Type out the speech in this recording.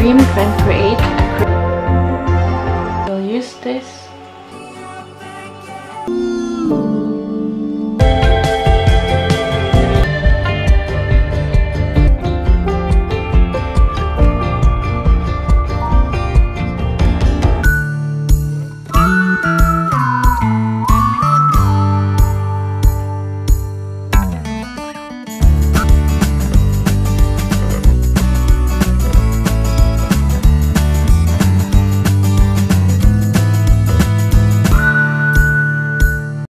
dream can create. We'll use this